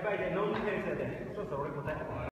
やばいね、脳に先生で、そうそう俺答えても